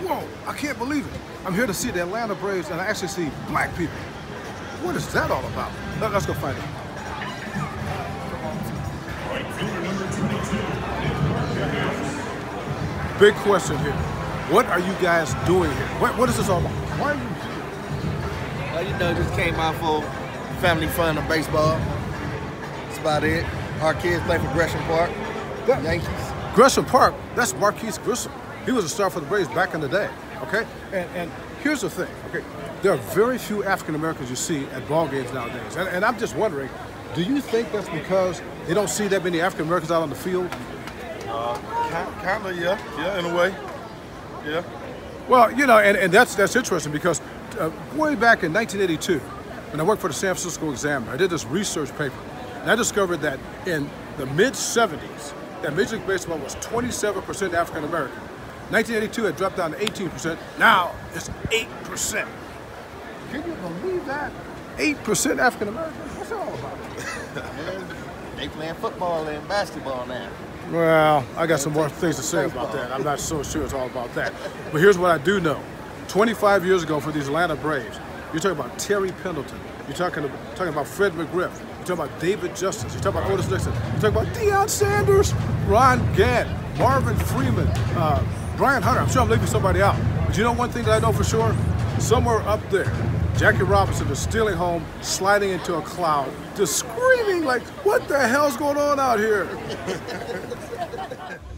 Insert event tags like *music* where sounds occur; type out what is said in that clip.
Whoa, I can't believe it. I'm here to see the Atlanta Braves and I actually see black people. What is that all about? Let, us go find out. Big question here. What are you guys doing here? What, what is this all about? Why are you here? Well, you know, just came out for family fun and baseball. That's about it. Our kids play for Gresham Park, that, Yankees. Gresham Park, that's Marquis Grissom. He was a star for the Braves back in the day, okay? And, and here's the thing, okay? There are very few African Americans you see at ball games nowadays. And, and I'm just wondering, do you think that's because they don't see that many African Americans out on the field? Uh, kind of, yeah, yeah, in a way, yeah. Well, you know, and, and that's that's interesting because uh, way back in 1982, when I worked for the San Francisco Examiner, I did this research paper, and I discovered that in the mid 70s, that Major League Baseball was 27% African American. 1982 had dropped down to 18%. Now it's 8%. Can you believe that? 8% African Americans? What's all about? *laughs* they playing football and basketball now. Well, I got some more things to say about that. I'm not so sure it's all about that. But here's what I do know. 25 years ago for these Atlanta Braves, you're talking about Terry Pendleton. You're talking about, talking about Fred McGriff. You're talking about David Justice. You're talking about Otis Nixon. You're talking about Deion Sanders, Ron Gant, Marvin Freeman, uh, Brian Hunter. I'm sure I'm leaving somebody out. But you know one thing that I know for sure? Somewhere up there, Jackie Robinson is stealing home, sliding into a cloud, just screaming like, what the hell's going on out here? *laughs*